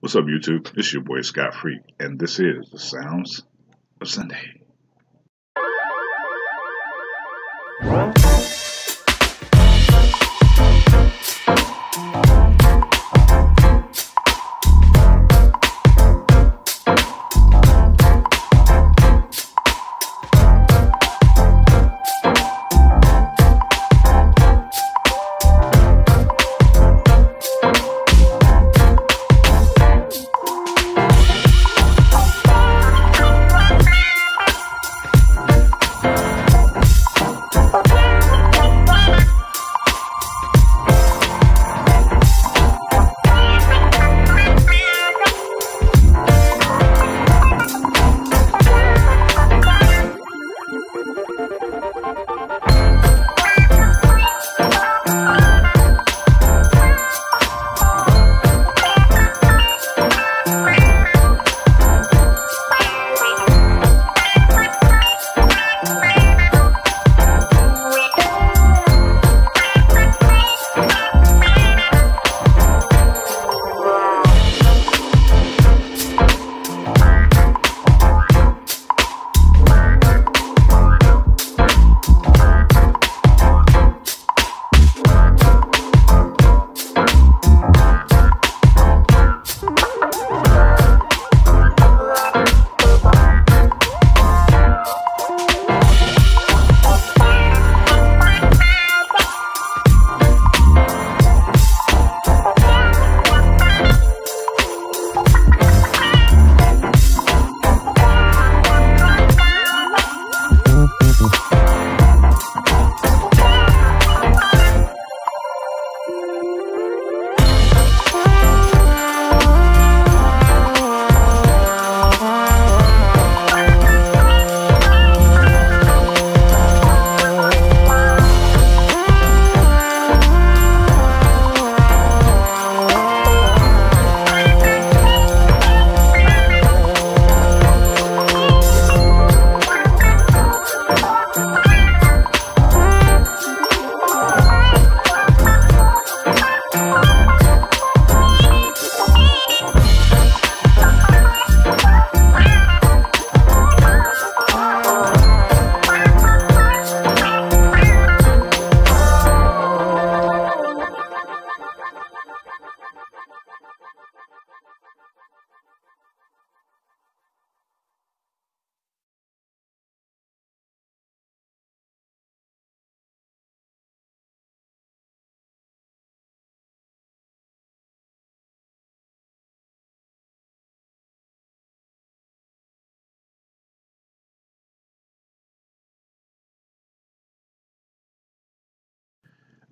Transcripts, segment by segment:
What's up, YouTube? It's your boy Scott Free, and this is the Sounds of Sunday.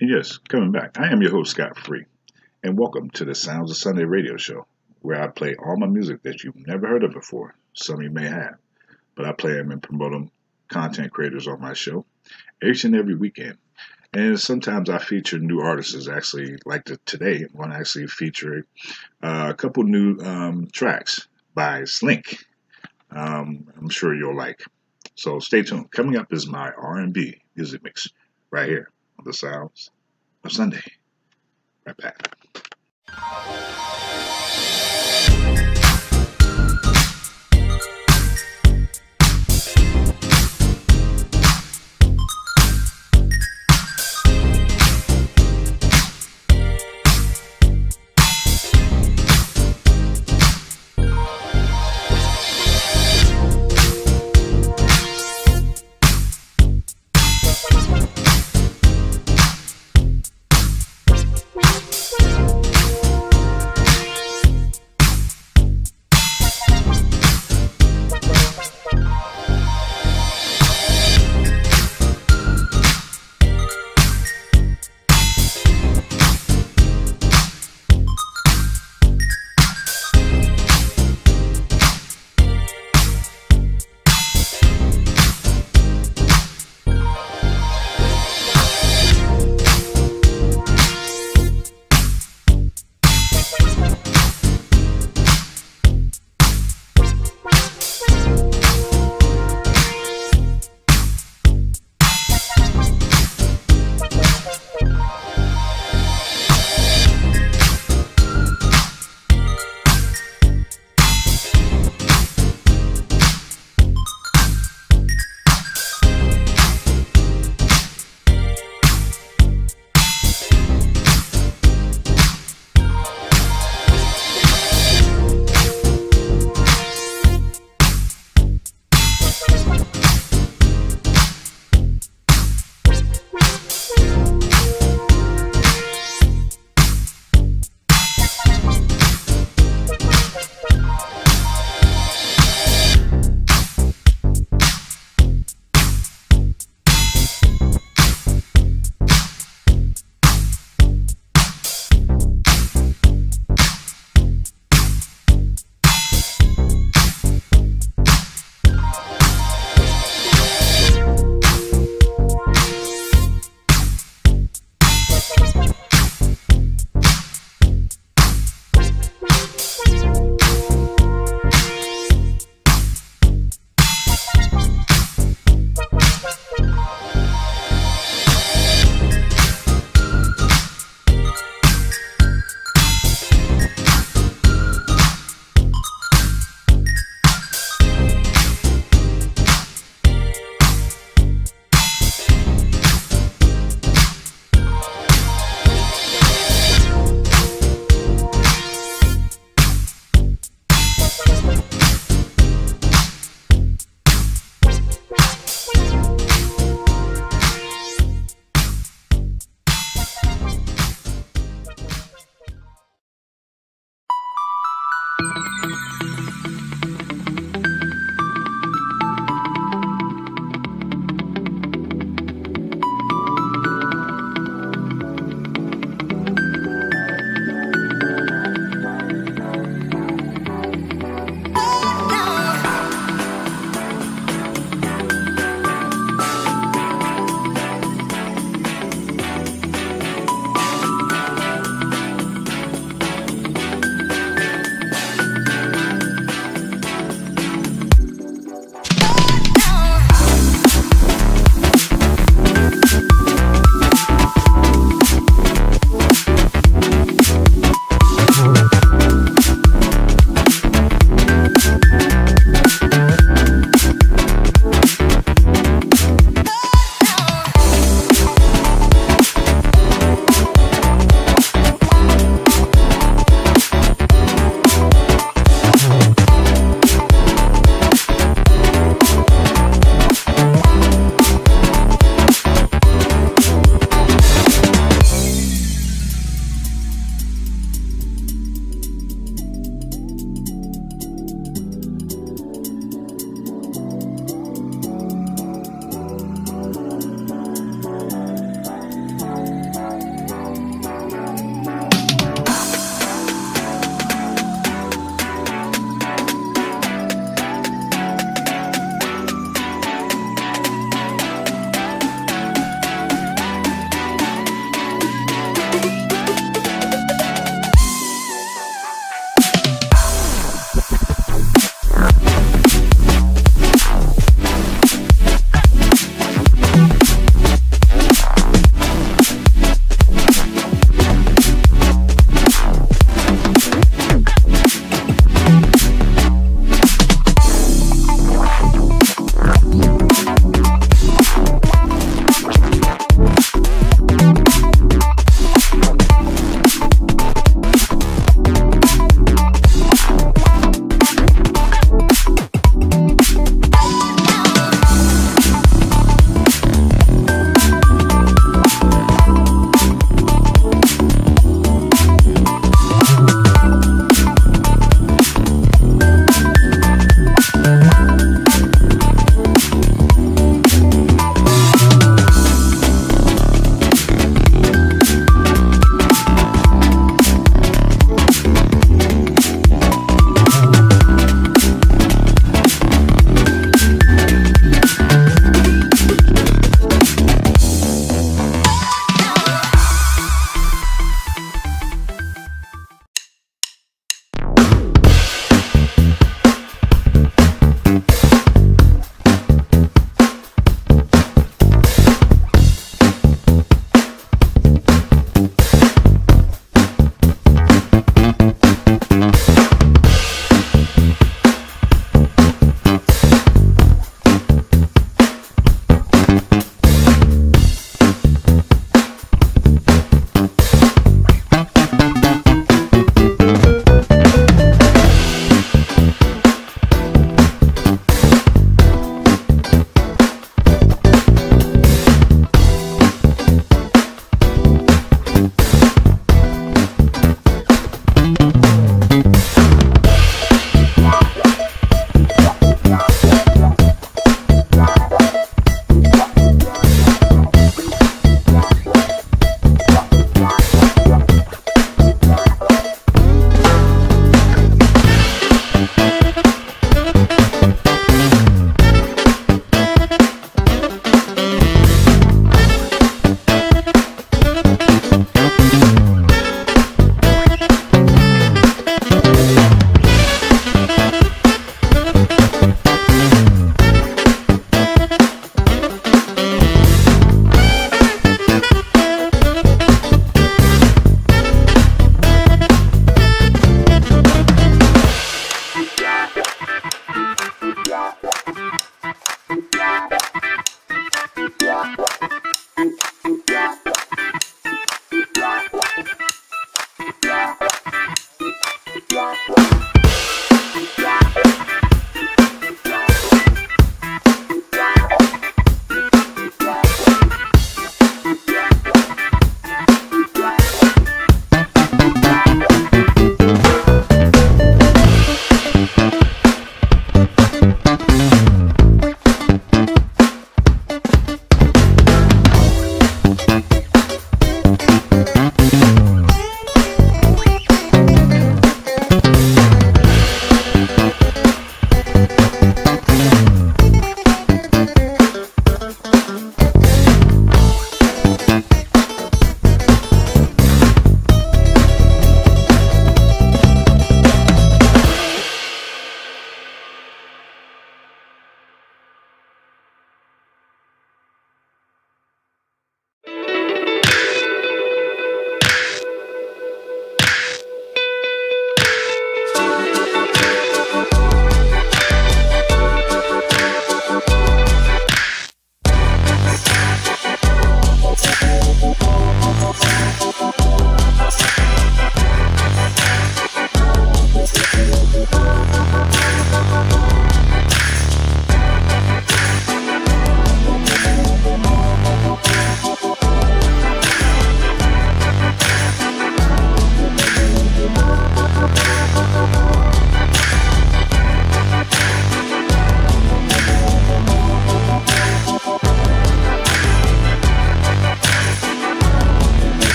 Yes, coming back. I am your host, Scott Free, and welcome to the Sounds of Sunday radio show, where I play all my music that you've never heard of before. Some you may have, but I play them and promote them, content creators on my show, each and every weekend. And sometimes I feature new artists, actually, like the, today, I'm going to actually feature uh, a couple new um, tracks by Slynk. Um, I'm sure you'll like. So stay tuned. Coming up is my R&B music mix right here the sounds of Sunday. Right back.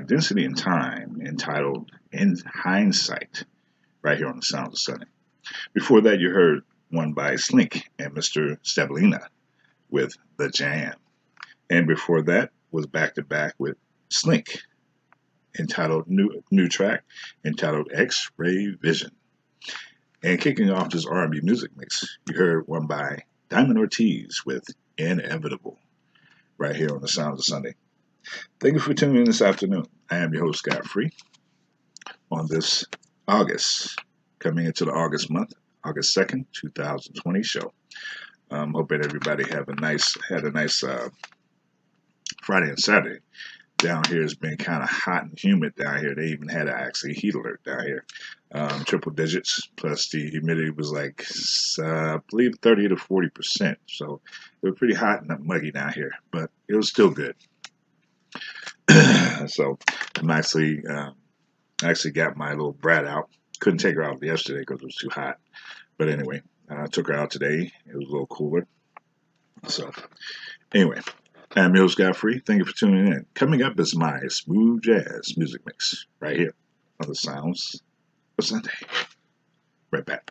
Density in Time entitled In Hindsight, right here on the Sounds of Sunday. Before that, you heard one by Slynk and Mr. Stabalina with The Jam. And before that was back to back with Slynk, entitled new new track entitled X-Ray Vision. And kicking off this R&B music mix, you heard one by Diamond Ortiz with Inevitable, right here on the Sounds of Sunday. Thank you for tuning in this afternoon. I am your host Scott Free on this August, coming into the August month, August second, two thousand twenty show. I'm hoping everybody have a nice had a nice uh, Friday and Saturday. Down here has been kind of hot and humid down here. They even had actually heat alert down here, um, triple digits. Plus the humidity was like uh, I believe 30 to 40 percent. So it was pretty hot and muggy down here, but it was still good. so I'm actually um, I actually got my little brat out. Couldn't take her out yesterday because it was too hot. But anyway, I uh, took her out today. It was a little cooler. So anyway, I'm host, Scott Free. Thank you for tuning in. Coming up is my smooth jazz music mix right here on the Sounds of Sunday. Right back.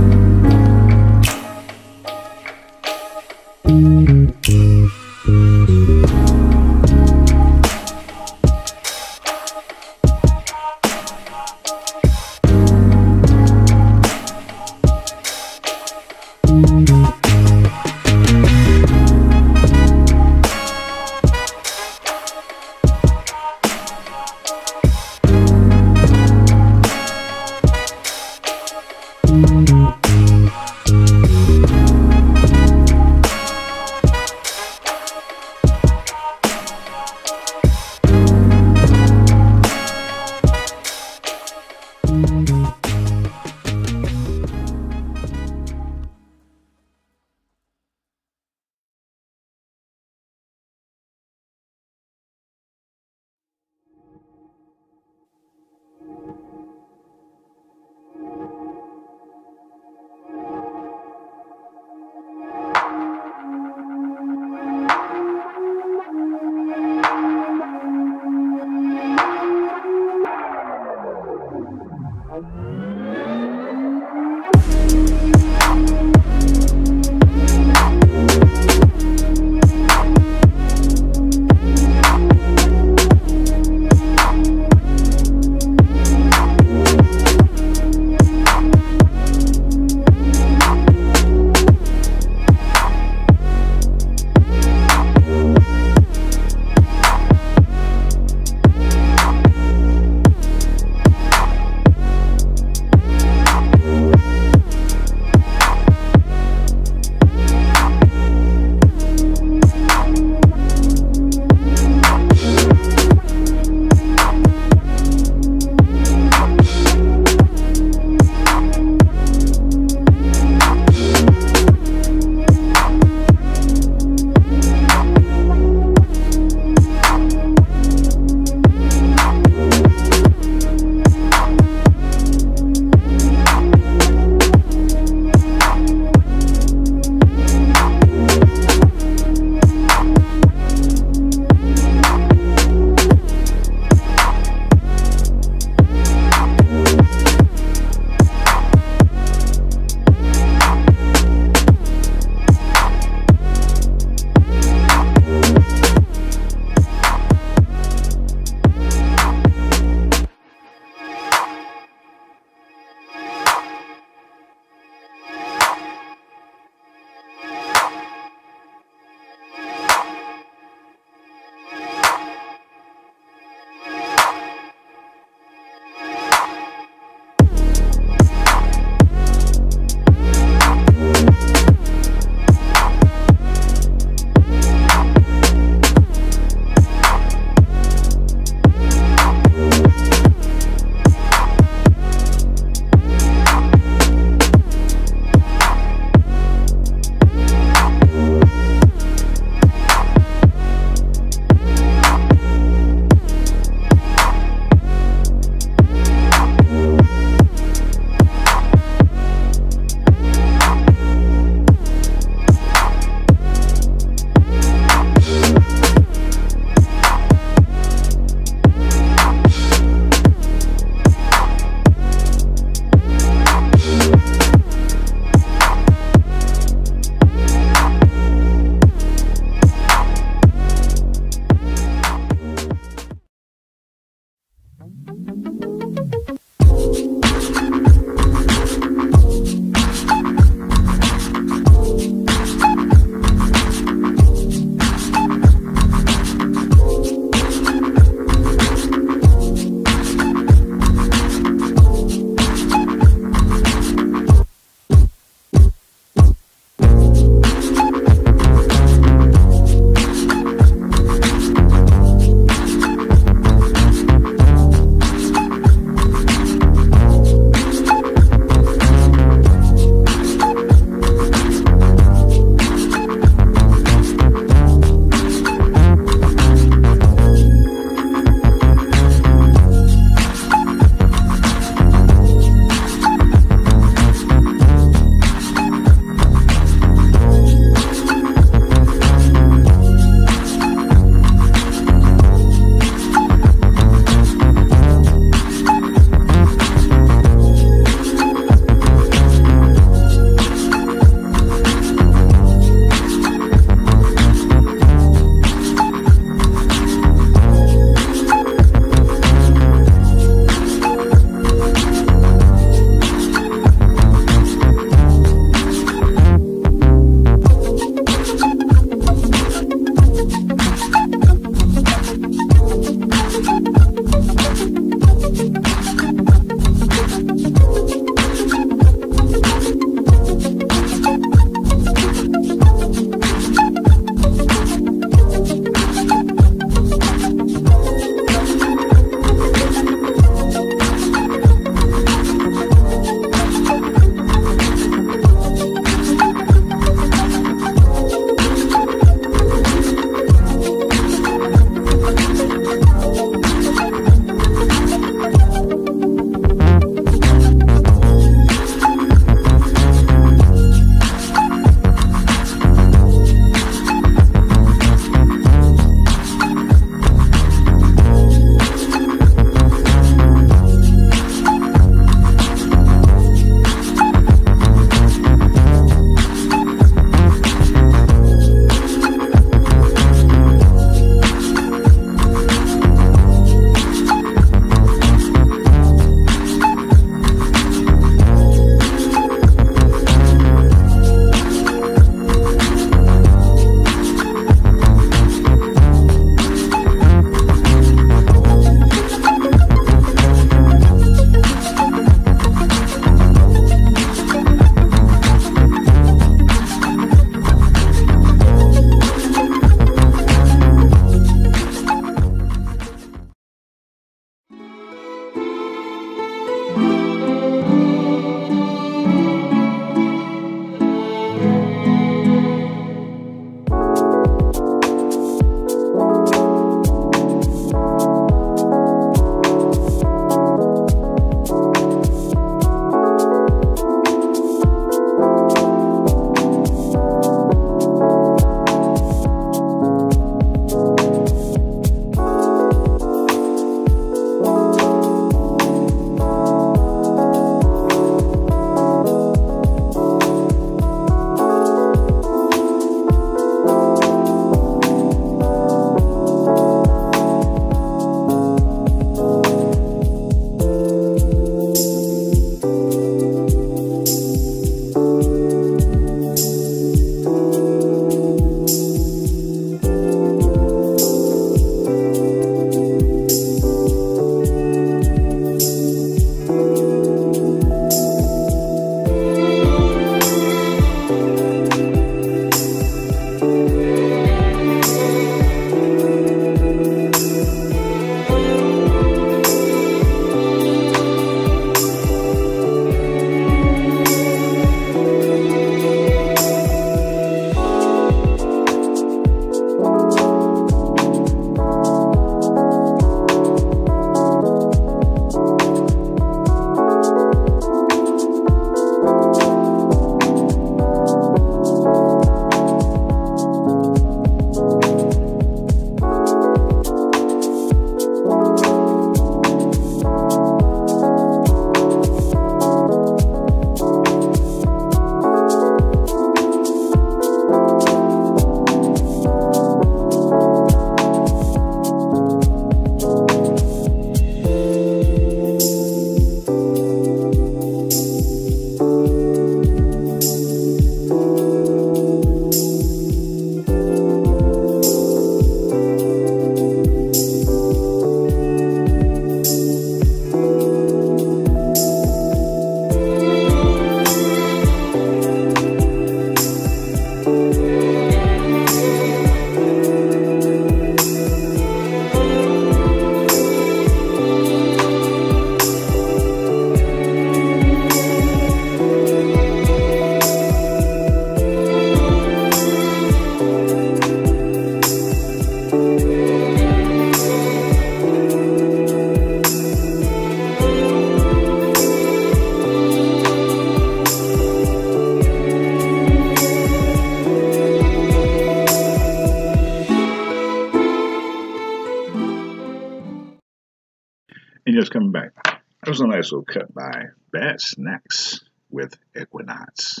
Coming back. That was a nice little cut by Bad Snacks with Equinox.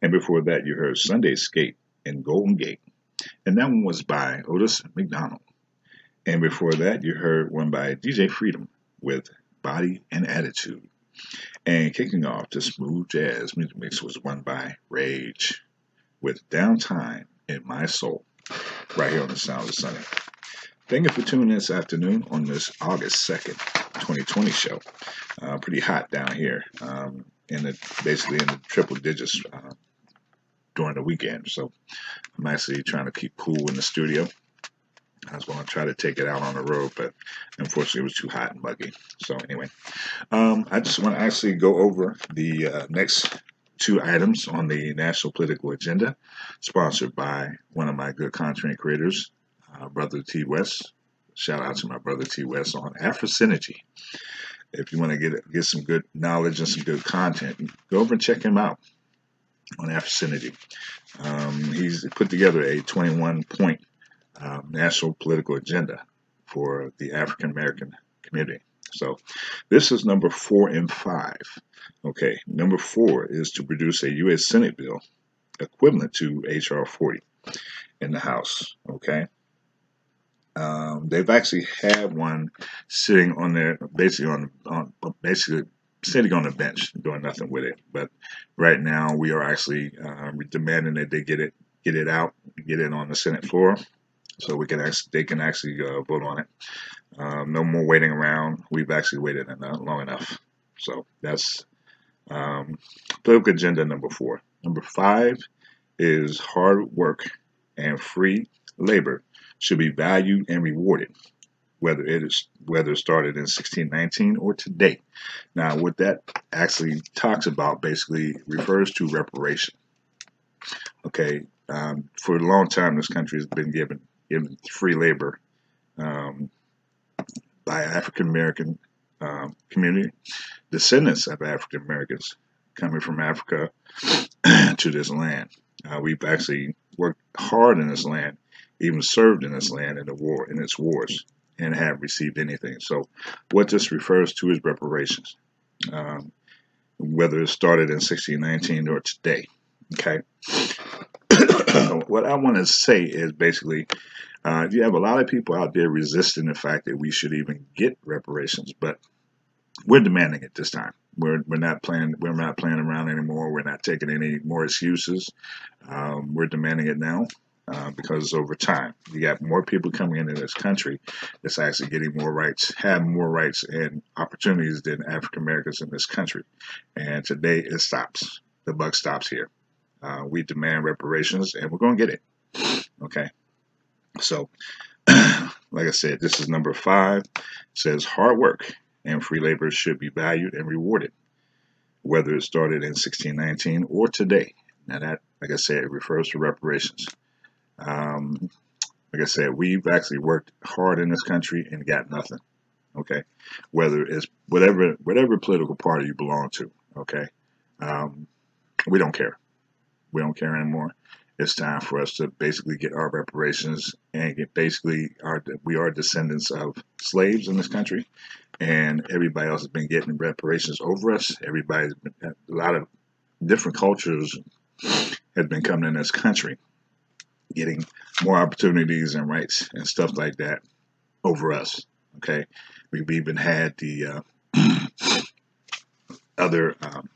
And before that, you heard Sunday Skate in Golden Gate. And that one was by Otis McDonald. And before that, you heard one by DJ Freedom with Body and Attitude. And kicking off the smooth jazz music mix was one by Rage with Downtime in My Soul, right here on the Sound of Sunday. Thank you for tuning in this afternoon on this August 2nd, 2020 show. Uh, pretty hot down here, um, in the, basically in the triple digits uh, during the weekend. So I'm actually trying to keep cool in the studio. I was going to try to take it out on the road, but unfortunately it was too hot and muggy. So anyway, um, I just want to actually go over the uh, next two items on the national political agenda, sponsored by one of my good content creators, uh, Brother T. West. Shout out to my brother T. West on AfroSynergy. If you want to get get some good knowledge and some good content, go over and check him out on AfroSynergy. Um, he's put together a 21 point um, national political agenda for the African American community. So this is number four and five. Okay, number four is to produce a U.S. Senate bill equivalent to H.R. 40 in the House. Okay. Um, they've actually had one sitting on there, basically on, on basically sitting on the bench, doing nothing with it. But right now, we are actually uh, demanding that they get it, get it out, get it on the Senate floor, so we can actually, they can actually uh, vote on it. Um, no more waiting around. We've actually waited enough, long enough. So that's um, political agenda number four. Number five is hard work and free labor should be valued and rewarded, whether it is whether it started in 1619 or today. Now, what that actually talks about basically refers to reparation. Okay, um, for a long time, this country has been given given free labor um, by African American um, community, descendants of African Americans coming from Africa to this land. Uh, we've actually worked hard in this land, even served in this land in the war in its wars, and have received anything. So, what this refers to is reparations, um, whether it started in 1619 or today. Okay. what I want to say is basically, uh, you have a lot of people out there resisting the fact that we should even get reparations, but we're demanding it this time. We're, we're not playing we're not playing around anymore. We're not taking any more excuses. Um, we're demanding it now uh, because over time you got more people coming into this country that's actually getting more rights, have more rights and opportunities than African Americans in this country. And today it stops. The buck stops here. Uh, we demand reparations, and we're going to get it. Okay. So, like I said, this is number five. It says hard work and free labor should be valued and rewarded, whether it started in 1619 or today. Now, that, like I said, refers to reparations. Um, like I said, we've actually worked hard in this country and got nothing. Okay, whether it's whatever whatever political party you belong to. Okay, um, we don't care. We don't care anymore. It's time for us to basically get our reparations and get basically our we are descendants of slaves in this country, and everybody else has been getting reparations over us. Everybody's been, a lot of different cultures has been coming in this country, getting more opportunities and rights and stuff like that over us. Okay, we've even had the uh, other um,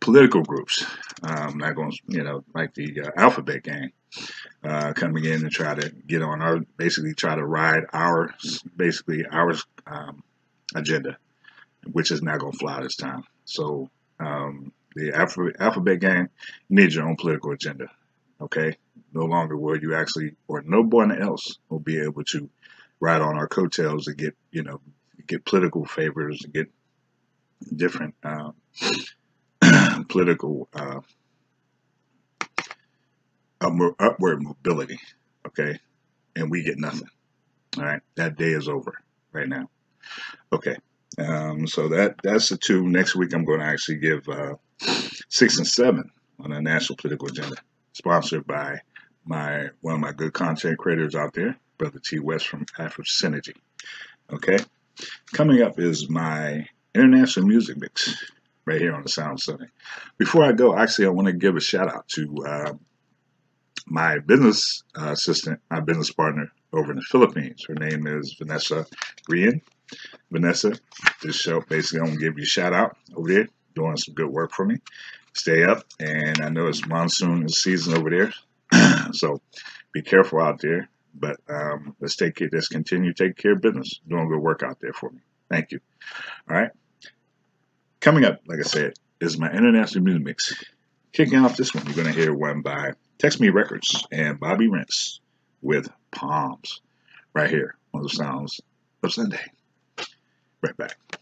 political groups. Um, not going, you know, like the uh, Alphabet Gang uh, coming in and try to get on our, basically try to ride our, basically our um, agenda, which is not going to fly this time. So um, the Alphabet, Alphabet Gang needs your own political agenda. Okay, no longer will you actually, or no one else will be able to ride on our coattails and get, you know, get political favors and get different um, political uh, upward mobility. Okay, and we get nothing. All right, that day is over right now. Okay, um, so that that's the two. Next week, I'm going to actually give uh, six and seven on the national political agenda, sponsored by my one of my good content creators out there, Brother T West from AfroSynergy. Okay, coming up is my international music mix right here on the Sound Sunday. Before I go, actually, I want to give a shout out to uh, my business uh, assistant, my business partner over in the Philippines. Her name is Vanessa Rian. Vanessa, this show basically I'm gonna give you a shout out over there, doing some good work for me. Stay up, and I know it's monsoon season over there, so be careful out there. But um, let's take it. Let's continue to take care of business. Doing good work out there for me. Thank you. All right. Coming up, like I said, is my international music mix. Kicking off this one, you're going to hear one by Text Me Records and Bobby Renz with Palms right here on the Sounds of Sunday. Right back.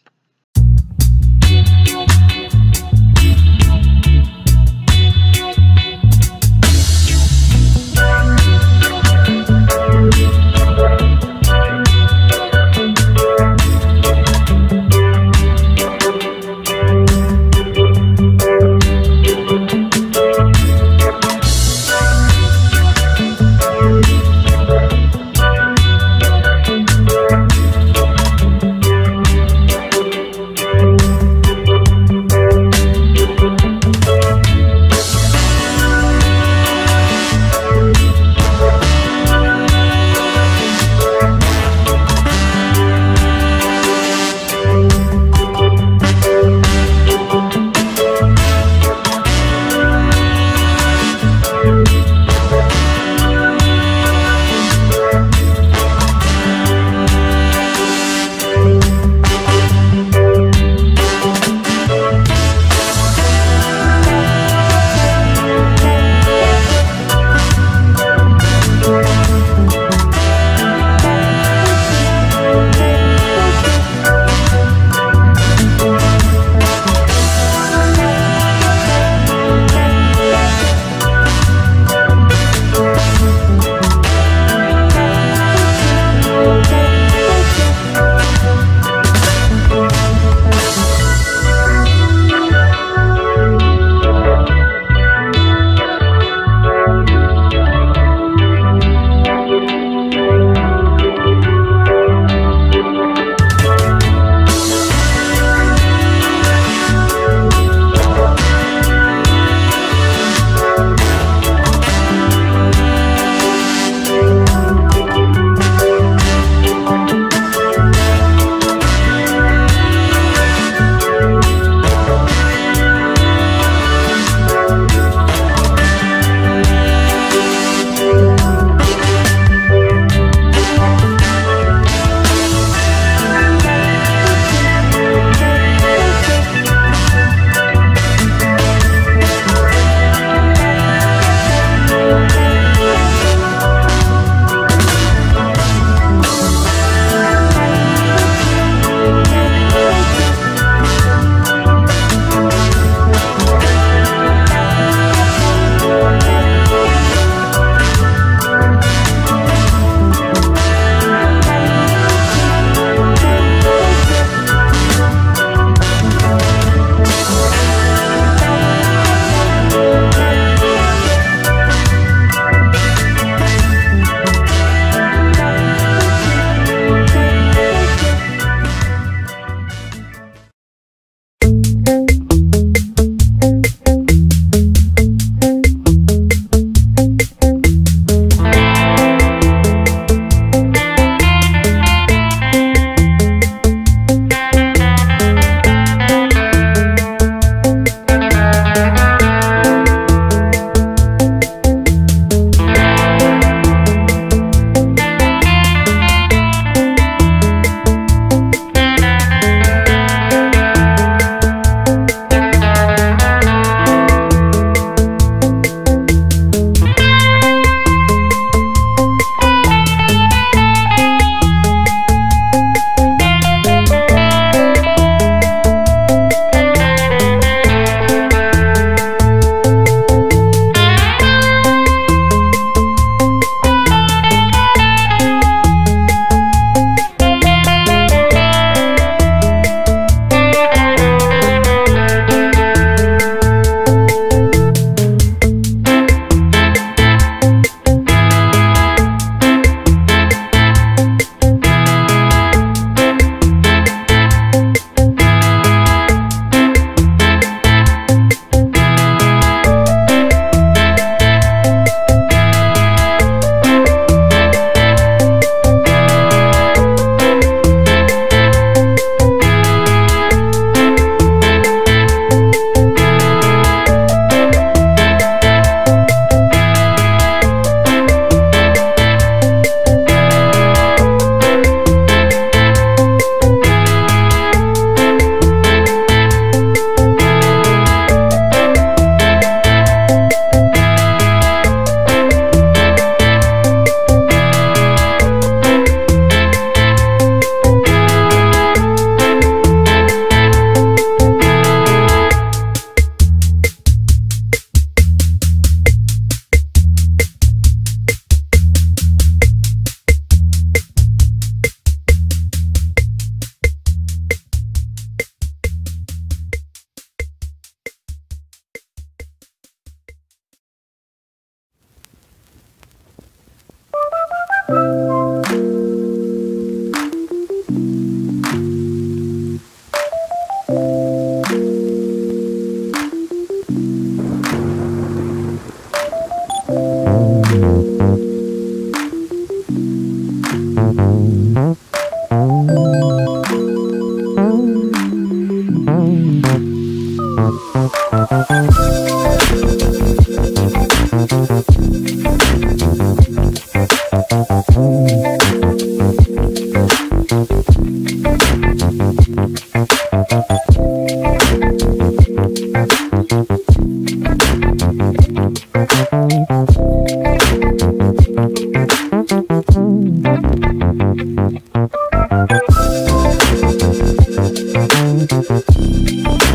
Bye.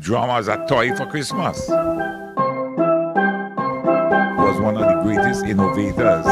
Drum as a toy for Christmas. Was one of the greatest innovators.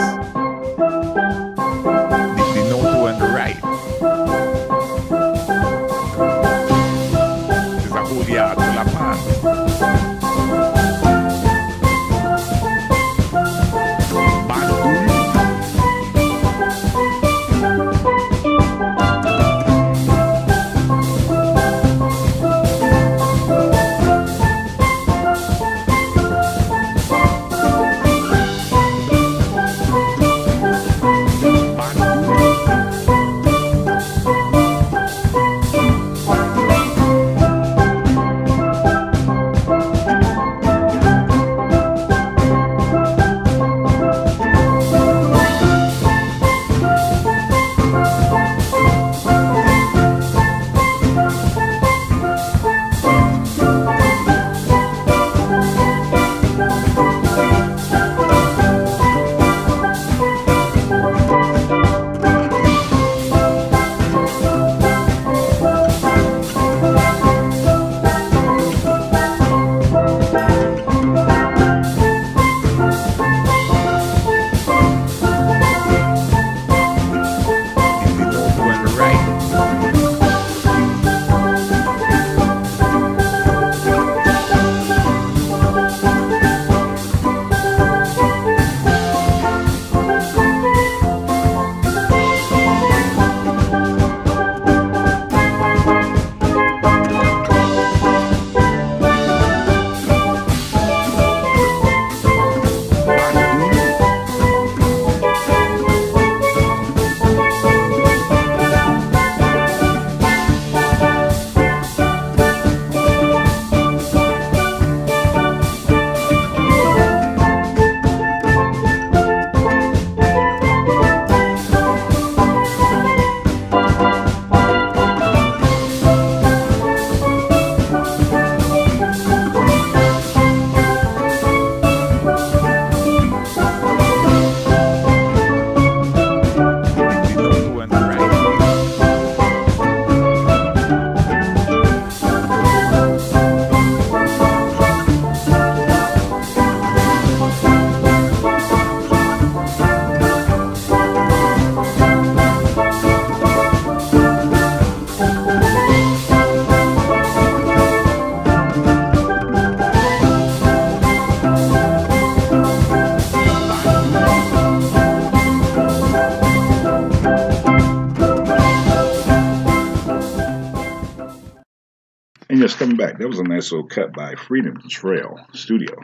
That was a nice little cut by Freedom Trail Studio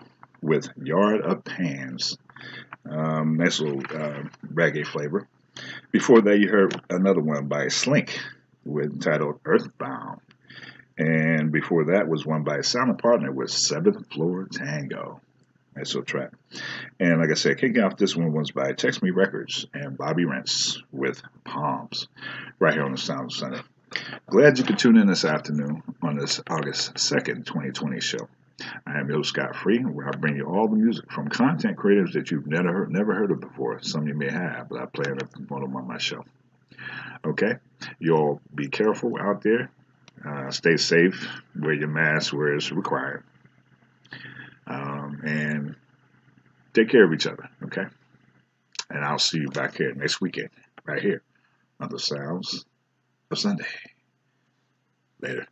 with Yard of Pans. Um, nice little uh, reggae flavor. Before that, you heard another one by Slynk with entitled Earthbound. And before that was one by Silent Partner with Seventh Floor Tango. Nice little track. And like I said, kicking off this one was by Text Me Records and Bobby Renz with Palms, right here on the Sound Sunday. Glad you could tune in this afternoon on this August 2nd, 2020 show. I am host, Scott Free, where I bring you all the music from content creators that you've never heard, never heard of before. Some you may have, but I play it on them on my show. Okay? You all be careful out there. Uh, stay safe. Wear your mask where it's required. Um, and take care of each other. Okay? And I'll see you back here next weekend, right here on the Sounds of Sunday. Later.